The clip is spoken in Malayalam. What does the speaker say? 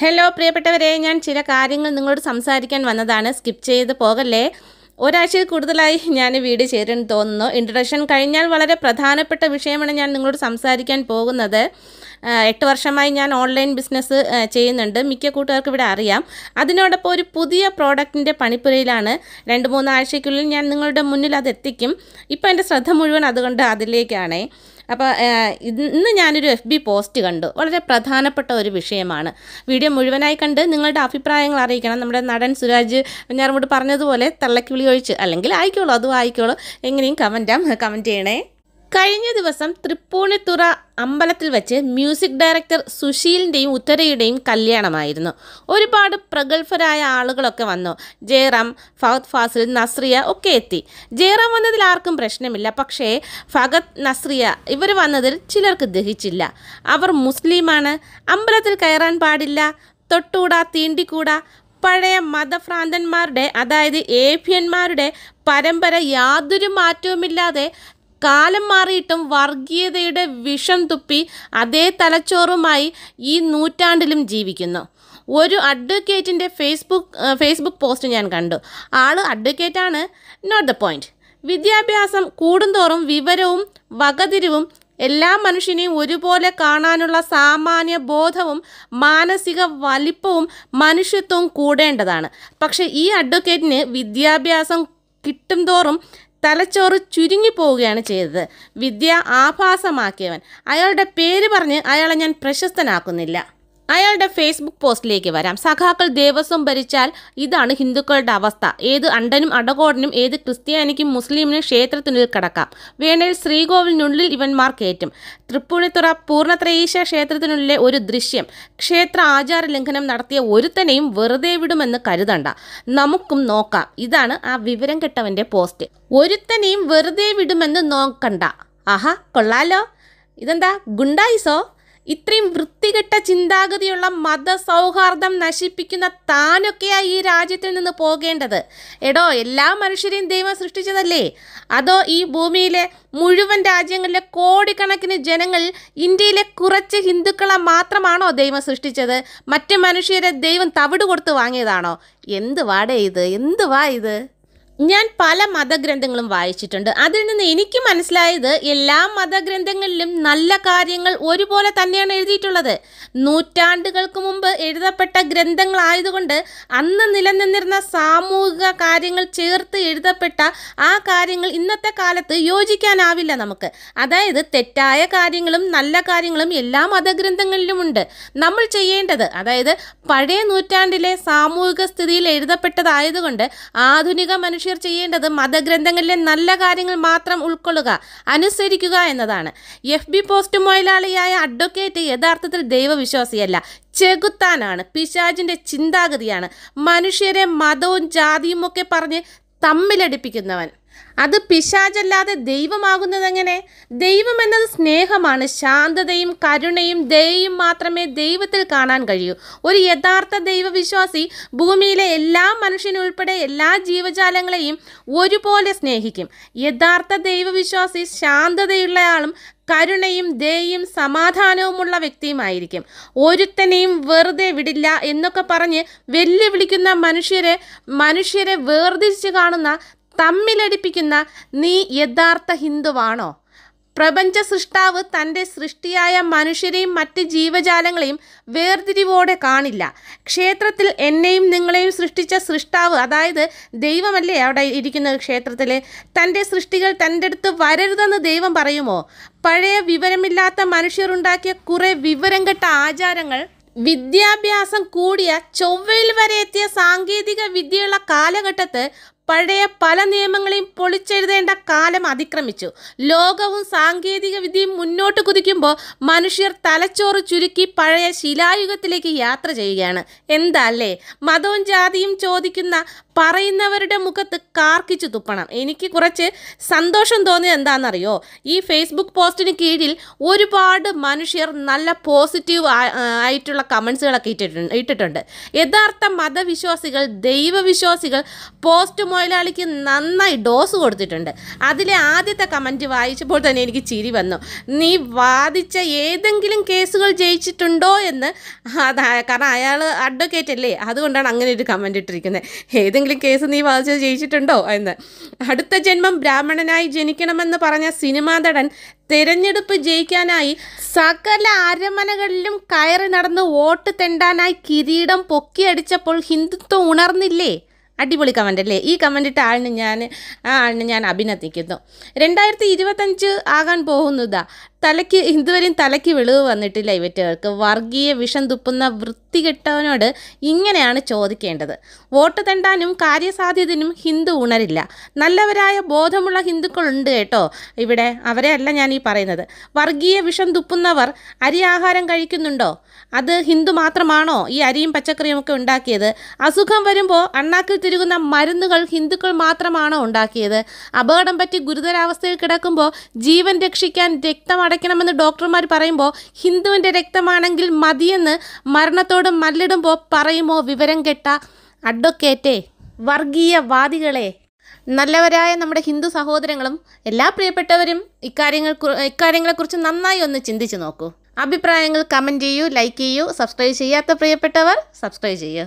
ഹലോ പ്രിയപ്പെട്ടവരെ ഞാൻ ചില കാര്യങ്ങൾ നിങ്ങളോട് സംസാരിക്കാൻ വന്നതാണ്. സ്കിപ്പ് ചെയ്ത് പോകല്ലേ? ഒരാഴ്ചയിൽ കൂടുതലായി ഞാൻ വീഡിയോ ചേരുന്നു തോന്നുന്നു. ഇൻട്രഡക്ഷൻ കഴിഞ്ഞാൽ വളരെ പ്രധാനപ്പെട്ട വിഷയമാണ് ഞാൻ നിങ്ങളോട് സംസാരിക്കാൻ പോകുന്നത്. എട്ട് വർഷമായി ഞാൻ ഓൺലൈൻ ബിസിനസ് ചെയ്യുന്നുണ്ട്. മിക്ക കൂട്ടുകാർക്കും ഇവിടെ അറിയാം. അതിനോടൊപ്പം ഒരു പുതിയ പ്രോഡക്റ്റിന്റെ പണിപ്പുരയിലാണ് രണ്ട് മൂന്ന് ആഴ്ചയ്ക്കുള്ളിൽ ഞാൻ നിങ്ങളുടെ മുന്നിൽ അത് എത്തിക്കും ഇപ്പോൾ എന്റെ ശ്രദ്ധ മുഴുവൻ അതുകൊണ്ട് അതിലേക്കാണേ. അപ്പോൾ ഇന്ന് ഞാനൊരു എഫ് ബി പോസ്റ്റ് കണ്ടു. വളരെ പ്രധാനപ്പെട്ട ഒരു വിഷയമാണ്. വീഡിയോ മുഴുവനായി കണ്ട് നിങ്ങളുടെ അഭിപ്രായങ്ങൾ അറിയിക്കണം. നമ്മുടെ നടൻ സുരാജ് ഞാറോട് പറഞ്ഞതുപോലെ തള്ളക്കിളി ഒഴിച്ച് അല്ലെങ്കിൽ ആയിക്കോളൂ അതും ആയിക്കോളൂ. എങ്ങനെയും കമന്റാം കമന്റ് ചെയ്യണേ. കഴിഞ്ഞ ദിവസം തൃപ്പൂണിത്തുറ അമ്പലത്തിൽ വെച്ച് മ്യൂസിക് ഡയറക്ടർ സുശീലിന്റെയും ഉത്തരയുടെയും കല്യാണമായിരുന്നു. ഒരുപാട് പ്രഗത്ഭരായ ആളുകളൊക്കെ വന്നു. ജയറാം ഫഹദ് ഫാസിൽ നസ്രിയ ഒക്കെ എത്തി. ജയറാം വന്നതിൽ ആർക്കും പ്രശ്നമില്ല. പക്ഷേ ഫഹദ് നസ്രിയ ഇവർ വന്നതിൽ ചിലർക്ക് ദഹിച്ചില്ല. അവർ മുസ്ലിമാണ്. അമ്പലത്തിൽ കയറാൻ പാടില്ല. തൊട്ടുകൂടാ തീണ്ടിക്കൂടാ. പഴയ മതഭ്രാന്തന്മാരുടെ അതായത് ഏഭ്യന്മാരുടെ പരമ്പര യാതൊരു മാറ്റവുമില്ലാതെ കാലം മാറിയിട്ടും വർഗീയതയുടെ വിഷം തുപ്പി അതേ തലച്ചോറുമായി ഈ നൂറ്റാണ്ടിലും ജീവിക്കുന്നു. ഒരു അഡ്വക്കേറ്റിന്റെ ഫേസ്ബുക്ക് ഫേസ്ബുക്ക് പോസ്റ്റ് ഞാൻ കണ്ടു. ആൾ അഡ്വക്കേറ്റാണ്. നോട്ട് ദ പോയിന്റ് വിദ്യാഭ്യാസം കൂടുന്തോറും വിവരവും വകതിരിവും എല്ലാ മനുഷ്യനെയും ഒരുപോലെ കാണാനുള്ള സാമാന്യ ബോധവും മാനസിക വലിപ്പവും മനുഷ്യത്വവും കൂടേണ്ടതാണ്. പക്ഷേ ഈ അഡ്വക്കേറ്റിന് വിദ്യാഭ്യാസം കിട്ടും തോറും തലച്ചോറ് ചുരുങ്ങി പോവുകയാണ് ചെയ്തത്. വിദ്യ ആഭാസമാക്കിയവൻ. അയാളുടെ പേര് പറഞ്ഞ് അയാളെ ഞാൻ പ്രശസ്തനാക്കുന്നില്ല. അയാളുടെ ഫേസ്ബുക്ക് പോസ്റ്റിലേക്ക് വരാം. സഖാക്കൾ ദേവസ്വം ഭരിച്ചാൽ ഇതാണ് ഹിന്ദുക്കളുടെ അവസ്ഥ. ഏത് അണ്ടനും അടകോടനും ഏത് ക്രിസ്ത്യാനിക്കും മുസ്ലിമിനും ക്ഷേത്രത്തിനുള്ളിൽ കടക്കാം. വേണേൽ ശ്രീകോവിലിനുള്ളിൽ ഇവന്മാർ കയറ്റും. തൃപ്പൂണിത്തുറ പൂർണത്രയീശ ക്ഷേത്രത്തിനുള്ളിലെ ഒരു ദൃശ്യം. ക്ഷേത്ര ആചാര ലംഘനം നടത്തിയ ഒരുത്തനെയും വെറുതെ വിടുമെന്ന് കരുതണ്ട. നമുക്കും നോക്കാം. ഇതാണ് ആ വിവരം കെട്ടവന്റെ പോസ്റ്റ്. ഒരുത്തനെയും വെറുതെ വിടുമെന്ന് നോക്കണ്ട. ആഹാ കൊള്ളാലോ. ഇതെന്താ ഗുണ്ടായിസോ? ഇത്രയും വൃത്തികെട്ട ചിന്താഗതിയുള്ള മതസൗഹാർദ്ദം നശിപ്പിക്കുന്ന താനൊക്കെയായി ഈ രാജ്യത്തിൽ നിന്ന് പോകേണ്ടത്? എടോ എല്ലാ മനുഷ്യരെയും ദൈവം സൃഷ്ടിച്ചതല്ലേ? അതോ ഈ ഭൂമിയിലെ മുഴുവൻ രാജ്യങ്ങളിലെ കോടിക്കണക്കിന് ജനങ്ങൾ ഇന്ത്യയിലെ കുറച്ച് ഹിന്ദുക്കളെ മാത്രമാണോ ദൈവം സൃഷ്ടിച്ചത്? മറ്റ് മനുഷ്യരെ ദൈവം തവിട് കൊടുത്ത് വാങ്ങിയതാണോ? എന്ത് വാടേ ഇത്? എന്ത് വാ ഇത്? ഞാൻ പല മതഗ്രന്ഥങ്ങളും വായിച്ചിട്ടുണ്ട്. അതിൽ നിന്ന് എനിക്ക് മനസ്സിലായത് എല്ലാ മതഗ്രന്ഥങ്ങളിലും നല്ല കാര്യങ്ങൾ ഒരുപോലെ തന്നെയാണ് എഴുതിയിട്ടുള്ളത്. നൂറ്റാണ്ടുകൾക്ക് മുമ്പ് എഴുതപ്പെട്ട ഗ്രന്ഥങ്ങളായതുകൊണ്ട് അന്ന് നിലനിന്നിരുന്ന സാമൂഹിക കാര്യങ്ങൾ ചേർത്ത് എഴുതപ്പെട്ട ആ കാര്യങ്ങൾ ഇന്നത്തെ കാലത്ത് യോജിക്കാനാവില്ല നമുക്ക്. അതായത് തെറ്റായ കാര്യങ്ങളും നല്ല കാര്യങ്ങളും എല്ലാ മതഗ്രന്ഥങ്ങളിലും ഉണ്ട്. നമ്മൾ ചെയ്യേണ്ടത് അതായത് പഴയ നൂറ്റാണ്ടിലെ സാമൂഹിക സ്ഥിതിയിൽ എഴുതപ്പെട്ടതായതുകൊണ്ട് ആധുനിക മനുഷ്യർ ചെയ്യേണ്ടത് മതഗ്രന്ഥങ്ങളിലെ നല്ല കാര്യങ്ങൾ മാത്രം ഉൾക്കൊള്ളുക അനുസരിക്കുക എന്നതാണ്. എഫ് ബി പോസ്റ്റ് മുതലാളിയായ അഡ്വക്കേറ്റ് യഥാർത്ഥത്തിൽ ദൈവവിശ്വാസിയല്ല ചെകുത്താനാണ് പിശാജിന്റെ ചിന്താഗതിയാണ്. മനുഷ്യരെ മതവും ജാതിയും ഒക്കെ പറഞ്ഞ് തമ്മിലടിപ്പിക്കുന്നവൻ. അത് പിശാചല്ലാതെ ദൈവമാകുന്നതെങ്ങനെ ദൈവം എന്നത് സ്നേഹമാണ് ശാന്തതയും കരുണയും ദയയും മാത്രമേ ദൈവത്തിൽ കാണാൻ കഴിയൂ. ഒരു യഥാർത്ഥ ദൈവവിശ്വാസി ഭൂമിയിലെ എല്ലാ മനുഷ്യനുൾപ്പെടെ എല്ലാ ജീവജാലങ്ങളെയും ഒരുപോലെ സ്നേഹിക്കും. യഥാർത്ഥ ദൈവവിശ്വാസി ശാന്തതയുള്ളയാളും കരുണയും ദയയും സമാധാനവുമുള്ള വ്യക്തിയുമായിരിക്കും. ഒരുത്തനെയും വെറുതെ വിടില്ല എന്നൊക്കെ പറഞ്ഞ് വെല്ലുവിളിക്കുന്ന മനുഷ്യരെ മനുഷ്യരെ വേർതിരിച്ച് കാണുന്ന തമ്മിലടിപ്പിക്കുന്ന നീ യഥാർത്ഥ ഹിന്ദുവാണോ? പ്രപഞ്ച സൃഷ്ടാവ് തന്റെ സൃഷ്ടിയായ മനുഷ്യരെയും മറ്റ് ജീവജാലങ്ങളെയും വേർതിരിവോടെ കാണില്ല. ക്ഷേത്രത്തിൽ എന്നെയും നിങ്ങളെയും സൃഷ്ടിച്ച സൃഷ്ടാവ് അതായത് ദൈവമല്ലേ അവിടെ ഇരിക്കുന്ന ക്ഷേത്രത്തിൽ തന്റെ സൃഷ്ടികൾ തന്റെ അടുത്ത് വരരുതെന്ന് ദൈവം പറയുമോ? പഴയ വിവരമില്ലാത്ത മനുഷ്യരുണ്ടാക്കിയ കുറേ വിവരം കെട്ട ആചാരങ്ങൾ വിദ്യാഭ്യാസം കൂടിയ ചൊവ്വയിൽ വരെ എത്തിയ സാങ്കേതിക വിദ്യയുള്ള കാലഘട്ടത്ത് പഴയ പല നിയമങ്ങളെയും പൊളിച്ചെഴുതേണ്ട കാലം അതിക്രമിച്ചു. ലോകവും സാങ്കേതിക വിദ്യയും മുന്നോട്ട് കുതിക്കുമ്പോൾ മനുഷ്യർ തലച്ചോറ് ചുരുക്കി പഴയ ശിലായുഗത്തിലേക്ക് യാത്ര ചെയ്യുകയാണ്. എന്താ മതവും ജാതിയും ചോദിക്കുന്ന പറയുന്നവരുടെ മുഖത്ത് കാർക്കിച്ചു തുപ്പണം. എനിക്ക് കുറച്ച് സന്തോഷം തോന്നിയത് എന്താണെന്നറിയോ? ഈ ഫേസ്ബുക്ക് പോസ്റ്റിന് കീഴിൽ ഒരുപാട് മനുഷ്യർ നല്ല പോസിറ്റീവ് ആയിട്ടുള്ള കമൻസുകളൊക്കെ ഇട്ടിട്ടുണ്ട് ഇട്ടിട്ടുണ്ട്. യഥാർത്ഥ മതവിശ്വാസികൾ ദൈവവിശ്വാസികൾ പോസ്റ്റ് മുതലാളിക്ക് നന്നായി ഡോസ് കൊടുത്തിട്ടുണ്ട്. അതിലെ ആദ്യത്തെ കമന്റ് വായിച്ചപ്പോൾ തന്നെ എനിക്ക് ചിരി വന്നു. നീ വാദിച്ച ഏതെങ്കിലും കേസുകൾ ജയിച്ചിട്ടുണ്ടോ എന്ന്? കാരണം അയാൾ അഡ്വക്കേറ്റ് അല്ലേ? അതുകൊണ്ടാണ് അങ്ങനെ ഒരു കമന്റ് ഇട്ടിരിക്കുന്നത്. ഏതെങ്കിലും കേസ് നീ വാദിച്ചത് ജയിച്ചിട്ടുണ്ടോ? എന്ന്. അടുത്ത ജന്മം ബ്രാഹ്മണനായി ജനിക്കണമെന്ന് പറഞ്ഞ സിനിമാ നടൻ തെരഞ്ഞെടുപ്പ് ജയിക്കാനായി സകല അരമനകളിലും കയറി നടന്ന് വോട്ട് തെണ്ടാനായി കിരീടം പൊക്കിയടിച്ചപ്പോൾ ഹിന്ദുത്വം ഉണർന്നില്ലേ? അടിപൊളി കമന്റ് അല്ലേ? ഈ കമന്റ് ആളിന് ഞാൻ ആ ആളിന് ഞാൻ അഭിനന്ദിക്കുന്നു. രണ്ടായിരത്തി ഇരുപത്തഞ്ച് ആകാൻ പോകുന്നതാ. തലയ്ക്ക് ഇതുവരെയും തലയ്ക്ക് വെളിവ് വന്നിട്ടില്ല ഇവറ്റകൾക്ക് വർഗീയ വിഷം തുപ്പുന്ന വൃത്തികെട്ടവനോട് ഇങ്ങനെയാണ് ചോദിക്കേണ്ടത്. വോട്ട് തണ്ടാനും കാര്യസാധ്യതനും ഹിന്ദു ഉണരില്ല. നല്ലവരായ ബോധമുള്ള ഹിന്ദുക്കളുണ്ട് കേട്ടോ. ഇവിടെ അവരെ അല്ല ഞാൻ ഈ പറയുന്നത്. വർഗീയ വിഷം തുപ്പുന്നവർ അരി ആഹാരം കഴിക്കുന്നുണ്ടോ? അത് ഹിന്ദു മാത്രമാണോ ഈ അരിയും പച്ചക്കറിയും ഒക്കെ ഉണ്ടാക്കിയത്? അസുഖം വരുമ്പോൾ അണ്ണാക്കിൽ തിരുകുന്ന മരുന്നുകൾ ഹിന്ദുക്കൾ മാത്രമാണോ ഉണ്ടാക്കിയത്? അപകടം പറ്റി ഗുരുതരാവസ്ഥയിൽ കിടക്കുമ്പോൾ ജീവൻ രക്ഷിക്കാൻ രക്തം അടയ്ക്കണമെന്ന് ഡോക്ടർമാർ പറയുമ്പോൾ ഹിന്ദുവിന്റെ രക്തമാണെങ്കിൽ മതിയെന്ന് മരണത്തോട് മല്ലിടുമ്പോൾ പറയുമോ വിവരം കെട്ട അഡ്വക്കേറ്റേ വർഗീയവാദികളെ നല്ലവരായ നമ്മുടെ ഹിന്ദു സഹോദരങ്ങളും എല്ലാ പ്രിയപ്പെട്ടവരും ഇക്കാര്യങ്ങൾ ഇക്കാര്യങ്ങളെക്കുറിച്ച് നന്നായി ഒന്ന് ചിന്തിച്ചു നോക്കൂ. അഭിപ്രായങ്ങൾ കമന്റ് ചെയ്യൂ ലൈക്ക് ചെയ്യൂ സബ്സ്ക്രൈബ് ചെയ്യാത്ത പ്രിയപ്പെട്ടവർ സബ്സ്ക്രൈബ് ചെയ്യൂ